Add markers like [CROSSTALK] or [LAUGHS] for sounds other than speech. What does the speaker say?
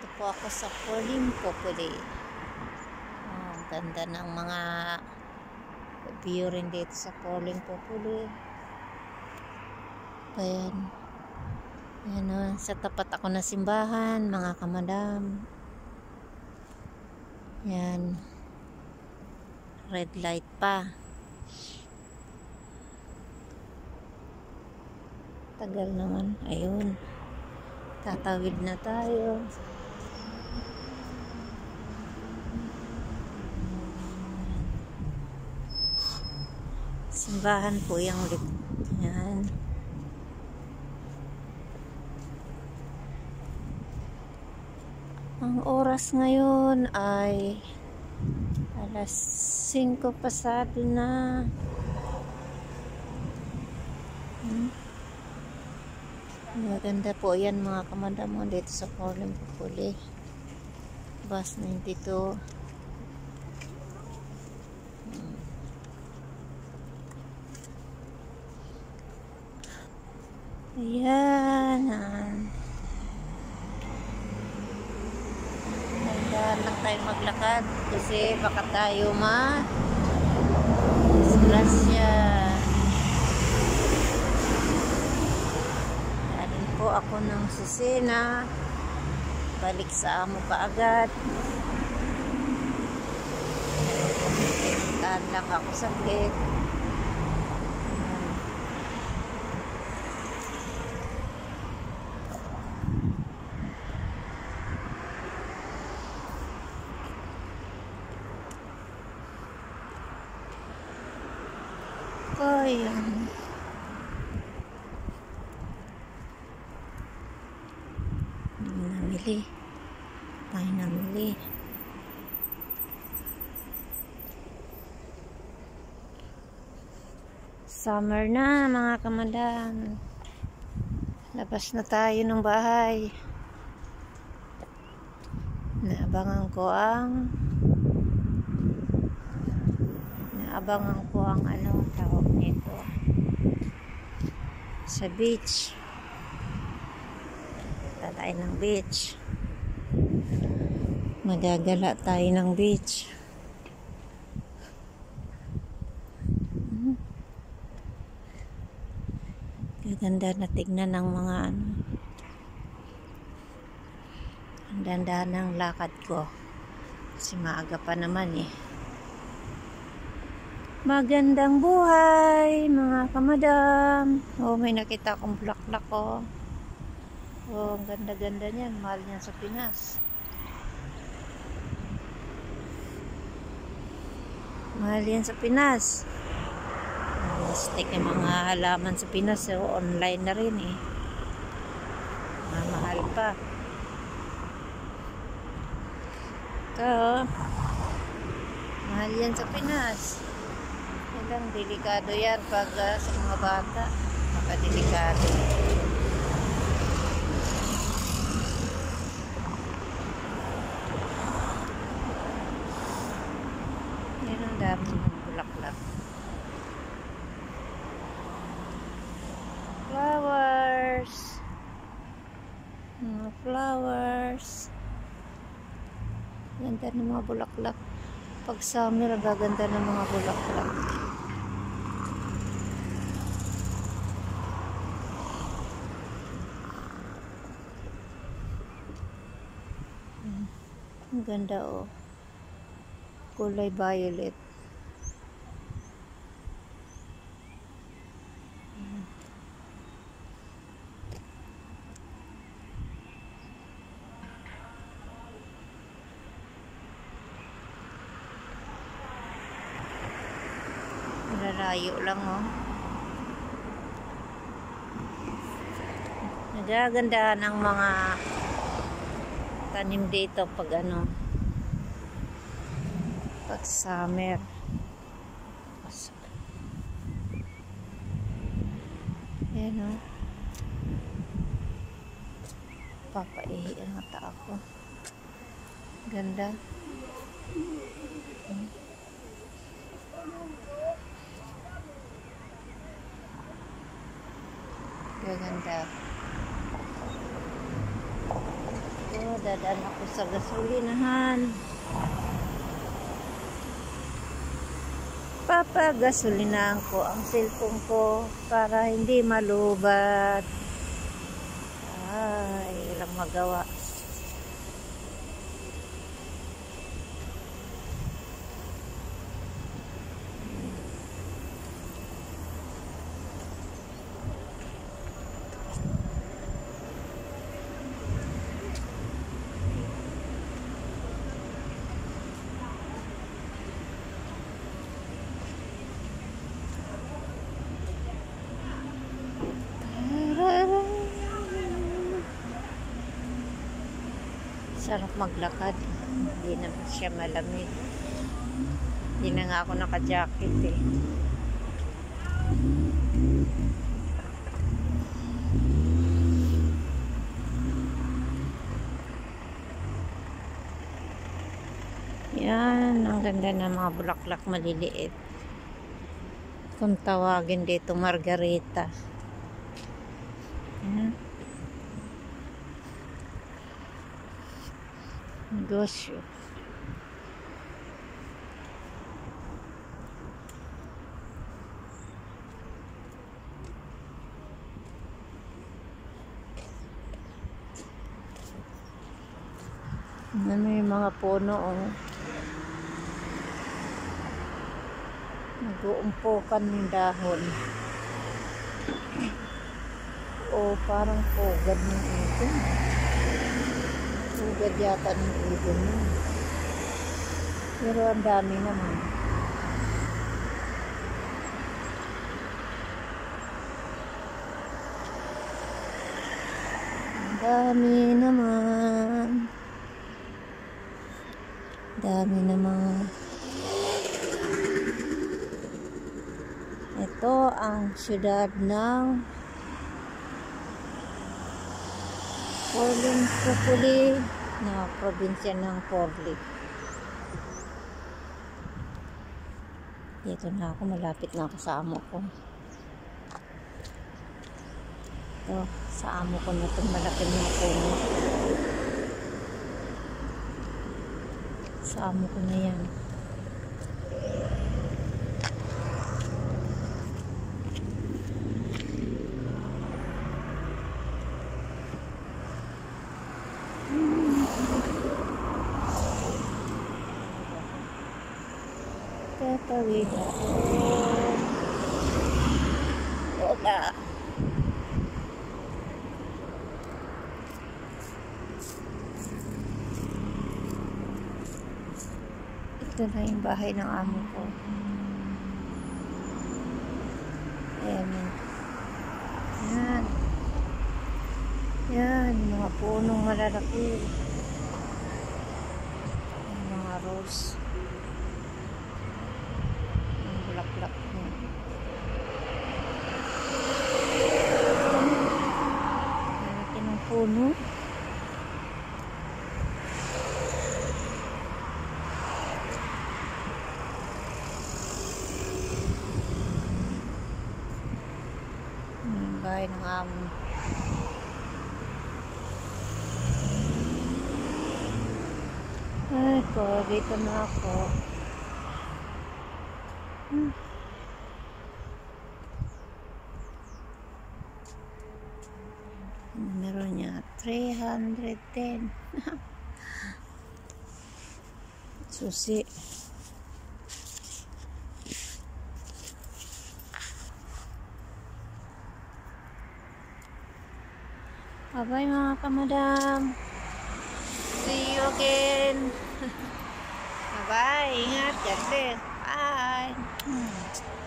Dito po ako sa Pulim Populi. Oh, ganda ng mga view rin dito sa Pulim Populi. Ayan. Ayan o, sa tapat ako na simbahan, mga kamadam. Ayan. Red light pa. Tagal naman. Ayun. Tatawid na tayo. Simbahan po yung lit. Yan. Ang oras ngayon ay alas 5 pasado na. Hmm. Maganda po yan mga kamadamo dito sa Portland Pupuli. Bus 92. Ayan. Dahan lang tayo maglakad kasi baka tayo ma disgrasya. Galing po ako ng Susena. Balik sa amo kaagad. Dahan lang ako sakit. Ayan. Namili. Tayo namili. Summer na mga kamadam. Labas na tayo ng bahay. Naabangan ko ang naabangan ko ang anong tawag nito. Sa beach. Tayo ng beach. Magagala tayo ng beach. Gaganda na tignan ng mga ano. Ang danda ng lakad ko. Kasi maaga pa naman eh Magandang buhay, mga kamadam. Oh, may nakita akong bulaklak ko. Oh. oh, ang ganda-ganda niyan. Mahal niyan sa Pinas. Mahal yan sa Pinas. Stick yung mga halaman sa Pinas. So, online na rin eh. Mahal pa. Ito, oh. mahal yan sa Pinas lang delikado yan pag uh, sa mga bata. Makadelikado yan ang dami ng bulaklak. Flowers. Mga flowers. Ganda ng mga bulaklak. Pag summer gaganda ng mga bulaklak Ang ganda oh. Kulay violet. Nalalayo lang oh. Nagaganda ng mga tanim dito pag ano pag summer yan o papaihi ang mata ako ganda hmm. gaganda Dadaan ako sa gasolinahan. Papagasolinahan ko ang cellphone ko para hindi malubat. Ay, ilang magawa. Sarap maglakad. Hindi naman siya malamig. Hindi na nga ako naka-jacket eh. Yan, ang ganda ng mga bulaklak maliliit. Kung tawagin dito, margarita. Yan. negosyo. Ano yung mga puno oh. Nag-uumpokan yung dahon. O oh, parang pogad ng ito. 100 yata ng ibon mo. Pero ang dami naman. Ang dami naman. Dami naman. Ito ang syudad ng Pauline Populi na probinsya ng Porli. Dito na ako, malapit na ako sa amo ko. Ito, sa amo ko na itong malaki na puno. Sa amo ko na yan. Tatawid ako. Wala. Ito na yung bahay ng amo ko. Ayan yun. Yan. Yan, mga punong malalaki. Mga rose. Ang bulaklak niya. Lalaki ng puno. Yung amo. Ay ko, dito na ako. Hmm. Numero niya, 310. [LAUGHS] Susi. Bye-bye mga kamadam. See you again. [LAUGHS] Bye-bye. Ingat. Bless. Bye. Hmm.